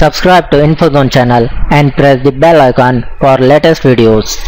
Subscribe to InfoZone channel and press the bell icon for latest videos.